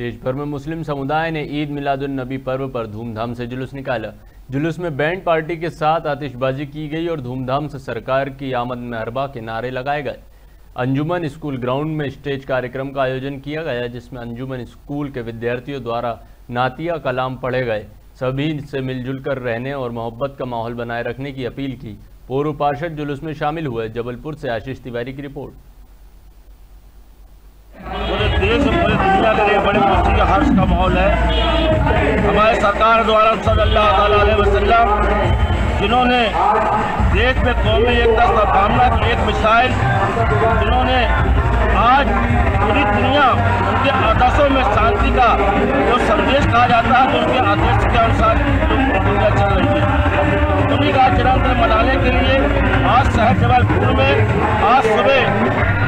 देश भर में मुस्लिम समुदाय ने ईद मिलादुन नबी पर्व पर धूमधाम से जुलूस निकाला। जुलूस में बैंड पार्टी के साथ आतिशबाजी की गई और धूमधाम से सरकार की आमद में महरबा के नारे लगाए गए। अंजुमन स्कूल ग्राउंड में स्टेज कार्यक्रम का आयोजन किया गया, जिसमें अंजुमन स्कूल के विद्यार्थियों द्वारा नातिया कलाम पढ़े गए। सभी से मिलजुल कर रहने और मोहब्बत का माहौल बनाए रखने की अपील की। पूर्व पार्षद जुलूस में शामिल हुए। जबलपुर से आशीष तिवारी की रिपोर्ट। खुशी का का माहौल है। हमारे सरकार द्वारा सल्लल्लाहु अलैहि वसल्लम, जिन्होंने देश में कौमी एकता स्थापना की एक मिसाइल, जिन्होंने आज पूरी दुनिया उनके आदर्शों में शांति का जो संदेश कहा जाता है तो उनके आदर्श के अनुसार दुनिया चल रही है। उन्हीं का जन्मदिन मनाने के लिए आज शहर जबलपुर में आज सुबह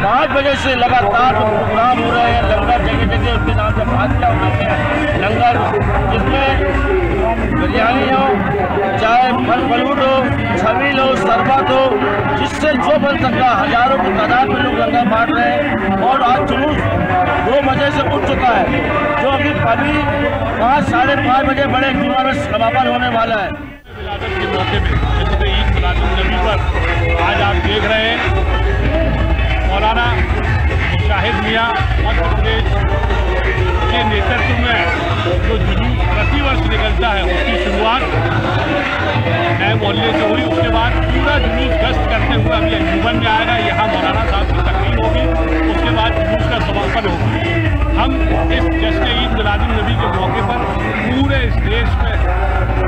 पाँच बजे से लगातार प्रोग्राम फल फलूट हो हो शरबत हो जिससे जो बन सकता, हज़ारों की तादाद में लोग लंगा बांट रहे हैं। और आज जुलूस दो बजे से उठ चुका है, जो अभी अभी पाँच, साढ़े पाँच बजे बड़े जुमा में समापन होने वाला है। के मौके पर पूरा जुलूस गश्त करते हुए अभी अंजुमन में आएगा, यहाँ मौलाना साहब की तकलीफ़ होगी, उसके बाद जुलूस का समापन होगा। हम इस जश्न ईद मिलादुलनबी के मौके पर पूरे इस देश में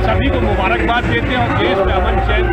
सभी को मुबारकबाद देते हैं और देश में अमन चैन